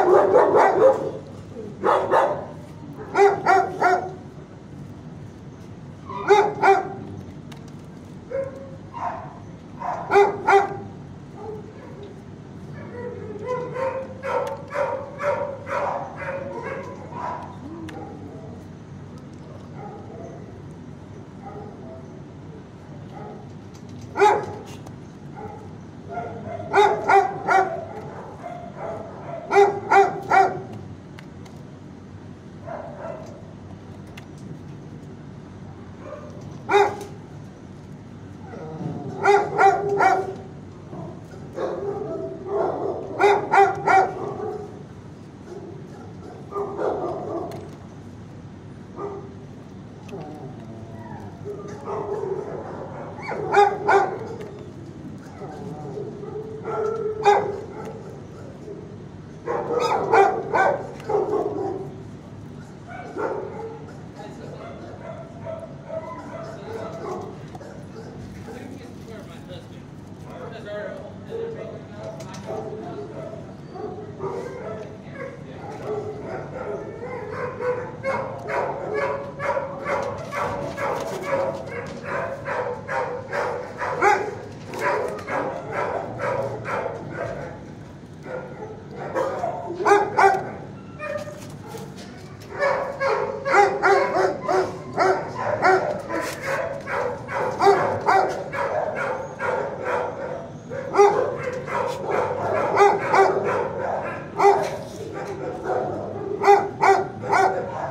¡Ah!